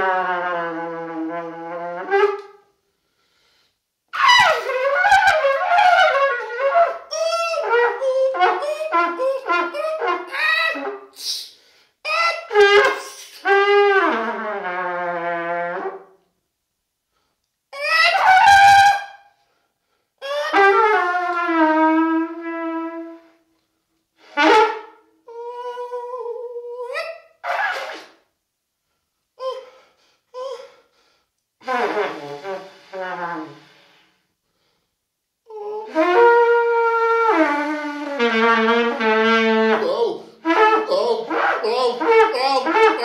no, no, no, no. Oh, oh, oh, oh, oh.